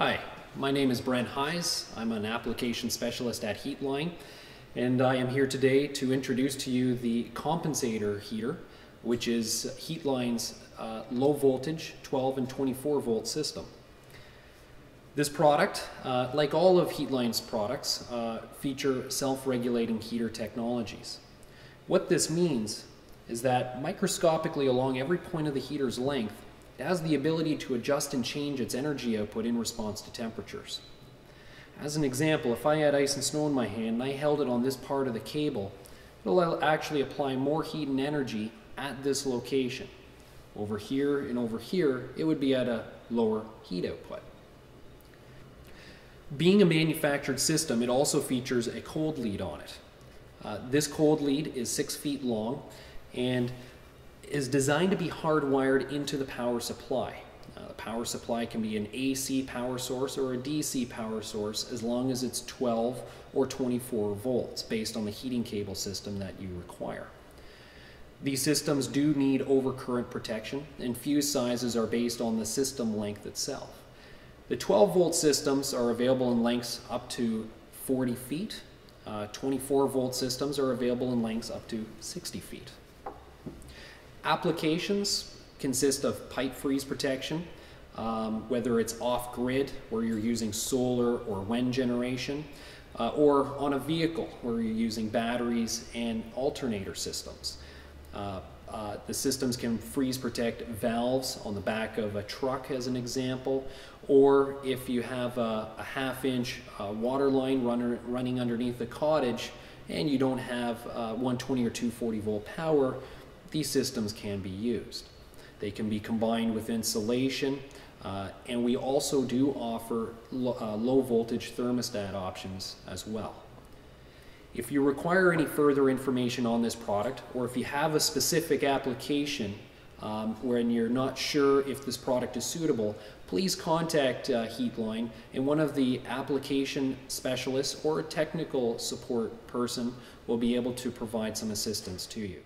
Hi, my name is Brent Heise. I'm an application specialist at Heatline, and I am here today to introduce to you the Kompensator heater, which is Heatline's uh, low voltage 12 and 24 volt system. This product, uh, like all of Heatline's products, uh, feature self-regulating heater technologies. What this means is that microscopically along every point of the heater's length, it has the ability to adjust and change its energy output in response to temperatures. As an example, if I had ice and snow in my hand and I held it on this part of the cable, it'll actually apply more heat and energy at this location. Over here and over here, it would be at a lower heat output. Being a manufactured system, it also features a cold lead on it. Uh, this cold lead is six feet long and is designed to be hardwired into the power supply. Uh, the power supply can be an AC power source or a DC power source as long as it's 12 or 24 volts based on the heating cable system that you require. These systems do need overcurrent protection and fuse sizes are based on the system length itself. The 12 volt systems are available in lengths up to 40 feet. Uh, 24 volt systems are available in lengths up to 60 feet. Applications consist of pipe freeze protection, um, whether it's off grid where you're using solar or wind generation, uh, or on a vehicle where you're using batteries and alternator systems. Uh, uh, the systems can freeze protect valves on the back of a truck as an example, or if you have a, a half inch uh, water line runner, running underneath the cottage and you don't have uh, 120 or 240 volt power, these systems can be used. They can be combined with insulation, uh, and we also do offer lo uh, low voltage thermostat options as well. If you require any further information on this product, or if you have a specific application um, when you're not sure if this product is suitable, please contact uh, Heatline and one of the application specialists or a technical support person will be able to provide some assistance to you.